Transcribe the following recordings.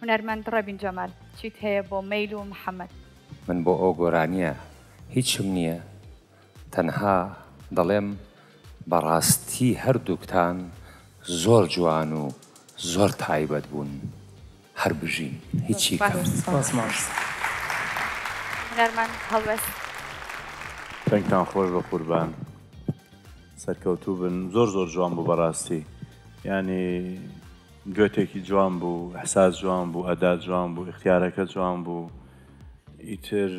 هونەرمەند ڕەبین جەمال چیت هەیە بۆ مەیل و محەمەد. من بۆ ئەو گۆرانیە هیچم نیە تەنها دەڵێم بەڕاستی هەردووکتان زۆر جوان و زۆر تایبەت بوون هەر بژین هیچی کەم. سپاس ماست. هونەرمەند هەڵوێست. دەنگتان خۆش بە قوربان سەرکەوتوو بن زۆر زۆر جوان بوو بەڕاستی یانی. دوێتێکی جوان بوو احساس جوان بوو ئەدا جوان بوو ئیختیارەکە جوان بوو ئیتر.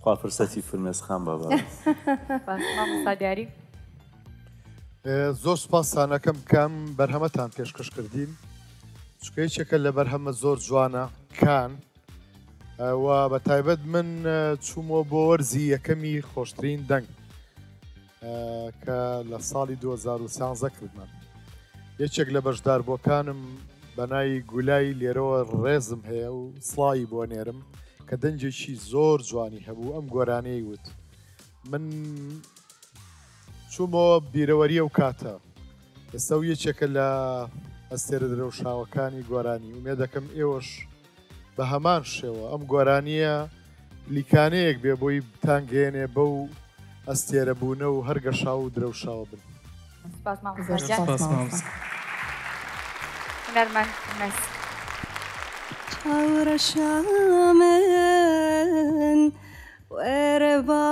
خوا فرسەتی فرمێس خان بە بەڕێز. زۆر سوپاستانەکەم کام بەرهەمەتان پێشکەش کردین چکە یەکێکە لە بەرهەمە زۆر جوانە کان و بە تایبەت من چوومەوە بۆ وەرزی یەکەمی خۆشترین دەنگ کە لە ساڵی 2016 کردمان یەکێک لە بەشداربووەکانم بەناوی گولای لێرەوە ڕێزم هەیە و سڵاوی بۆ نێرم کە دەنجێکی زۆر جوانی هەبوو ئەم گۆرانەی وت من چوومەوە بیرەوەریە و کاتە ئێستا و یەکێکە لە ئەستێرە درەوشاوەکانی گۆرانی ومێ دەکەم ئێوەش بە هەمان شێوە ئەم گۆرانییە لیکانەیەک بێ بۆی بتانگەیەنێ بەو ئەستێرە بوونە و هەر گەشاو و درەوشاوە بن. سپاس مامۆستا گیان. سپاس سپاس مامۆستا. مامۆستا. هونەرمەند مێسی. چاوڕەشا من وەرە با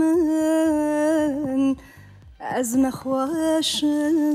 من ئەز نەخۆشم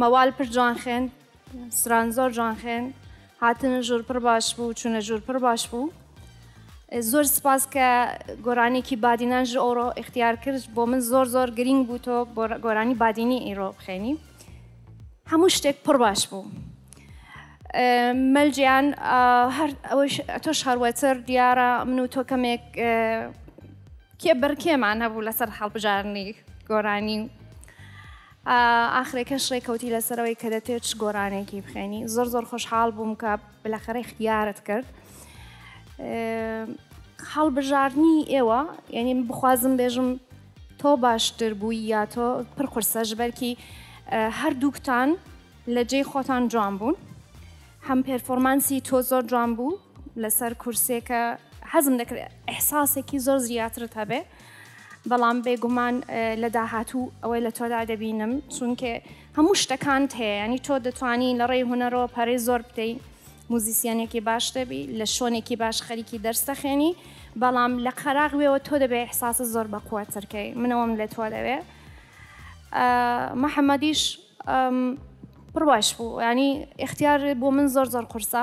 مەوال پر جوان خێند سران زۆر جوان خێند هاتن ژور پر باش بوو چونە ژور پر باش بوو زۆر سپاس کە گۆرانێکی بادینان ژ ئەوڕۆ اختیار کرد بۆ من زۆر زۆر گرنگ بوو تۆ گۆرانی بادینی ئیرۆ بخێنی هەموو شتێک پڕ باش بوو مەلجیان هەر ئەوش تۆش هەروەتر دیارە من و تۆ کەمێک کێ بەرکێمان هەبوو لەسەر هەڵبژارنی گۆرانی ئاخرەکەش ڕێکەوتی لەسەرەوەی کە دەتەوێت چ گۆرانێکی بخێنی زۆر زۆر خۆشحاڵ بووم کە بلەخەرە اختیارت کرد هەڵبژاردنی ئێوە یعنی بخوازم بێژم تۆ باشتر بووی یا تۆ پر قرسەش بەرکی هەردووکتان لە جێی خۆتان جوان بوون هەم پێرفۆرمانسی تۆ زۆر جوان بوو لەسەر کورسێکە حەزم دەکرێت ئەحساسێکی زۆر زیاترت هەبێ بەڵام بێگومان لە داهاتوو ئەوەی لە تۆدا دەبینم چونکێ هەموو شتەکانت هەیە ینی تۆ دەتوانی لە ڕێی هوەرەوە پەرەی زۆر بدەی موزیسیانێکی باش دەبی لە شوۆنێکی باش خەریکی دەرسەخێنی بەڵام لە قەراغوێەوە تۆ دەبێ حساس زۆر بەقوەترکەی منەوەم لە تۆ دەوێ محەممەدیش پڕواش بوو ینی اختیار بۆ من زۆر زۆر قورسە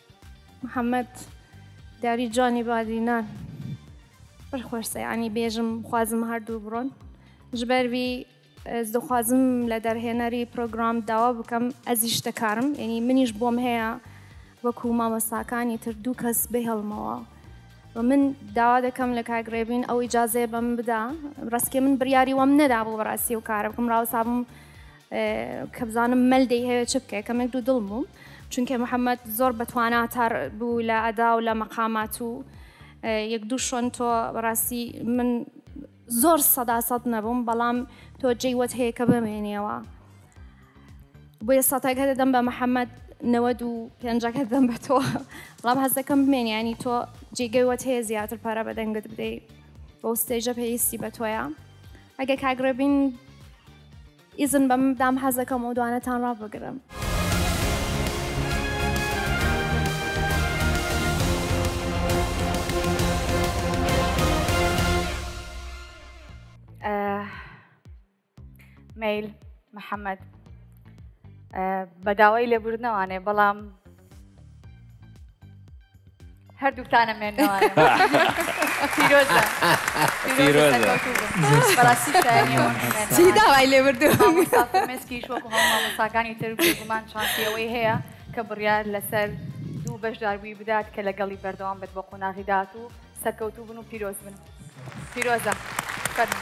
محمد دیاری جوانی بادینان پر خۆشسە ینی بێژم خوازم هەردوو بڕۆن ژبەروی دخوازم لە دەرهێنەری پرۆگرام داوا بکەم ئەزیش دەکارم ینی منیش بۆم هەیە وەکو مامەساکانی تر دوو کەس بهێڵمەوە و من داوا دەکەم لە کاگرێبین ئەو ئیجاازێ بەم بدا ڕستکێ من بریاری وەم نەدابوو بەڕاستی و کارە بکەم ڕاوسابم کە بزانم مەل دەی هەوێ چ بکەێ کەمێک دوو دڵ بووم چونکە محەممەد زۆر بەتوانا تار بوو لە ئەدا و لە مەقامات و یەک دوو شۆن تۆ بەڕاستی من زۆر سەدا سەد نەبووم بەڵام تۆ جێوەت هەیە کە بمێنیەوە بۆیە سەتەکە دەدەم بە محەممەد نەوە دوو پێنجەکە دەم بە تۆ بەڵام هەزەکەم بمێنیانی تۆ جێگەوەت هەیە زیاتر پارە بەدەنگت بدەیت بۆ ستێژە پێویستی بە تۆیان ئەگە کاگرێبین ئیزن بەمن بدام حەزەکەم ئەو دوانەتان ڕابگرم. مەیل محەمەد بەداوای لێبوردنەوانێ بەڵام هەردووکتانە مێنەوارم پیرۆزە پیرۆزە چی داوای لێ بردو مێسکیش وەکو هەڵ مامۆستاکانی تر بێگومان چانسیەوەی هەیە کە بڕیار لەسەر دوو بەشداربووی بدات کە لەگەڵی بەردەوام بێت بۆ قۆناغی داات و سەرکەوتوو بن و پیرۆز بن پیرۆزە فەرمو